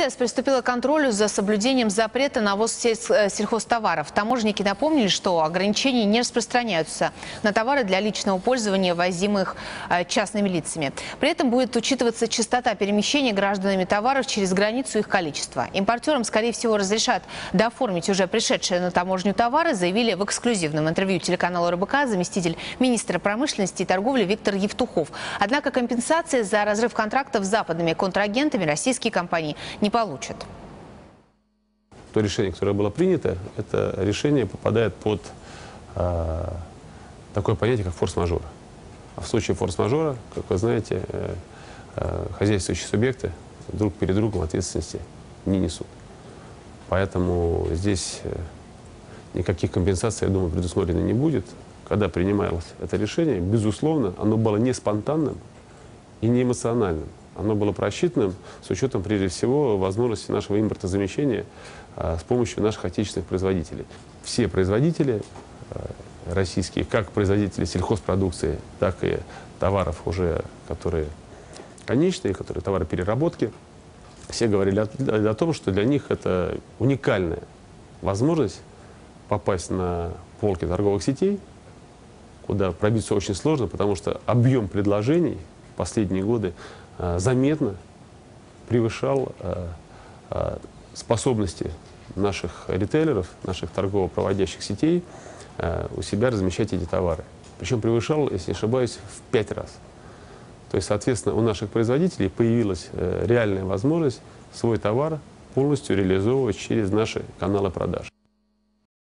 МТС приступила к контролю за соблюдением запрета на ввоз э, сельхозтоваров. Таможенники напомнили, что ограничения не распространяются на товары для личного пользования, возимых э, частными лицами. При этом будет учитываться частота перемещения гражданами товаров через границу их количество. Импортерам, скорее всего, разрешат дооформить уже пришедшие на таможню товары, заявили в эксклюзивном интервью телеканалу РБК заместитель министра промышленности и торговли Виктор Евтухов. Однако компенсации за разрыв контрактов с западными контрагентами российские компании не получат. то решение, которое было принято, это решение попадает под э, такое понятие, как форс-мажор. А в случае форс-мажора, как вы знаете, э, э, хозяйствующие субъекты друг перед другом ответственности не несут. Поэтому здесь э, никаких компенсаций, я думаю, предусмотрено не будет. Когда принималось это решение, безусловно, оно было не спонтанным и не эмоциональным. Оно было просчитанным с учетом, прежде всего, возможности нашего импортозамещения а, с помощью наших отечественных производителей. Все производители а, российские, как производители сельхозпродукции, так и товаров уже, которые конечные, которые товары переработки, все говорили о, о том, что для них это уникальная возможность попасть на полки торговых сетей, куда пробиться очень сложно, потому что объем предложений в последние годы заметно превышал э, э, способности наших ритейлеров, наших торгово-проводящих сетей э, у себя размещать эти товары. Причем превышал, если не ошибаюсь, в пять раз. То есть, соответственно, у наших производителей появилась э, реальная возможность свой товар полностью реализовывать через наши каналы продаж.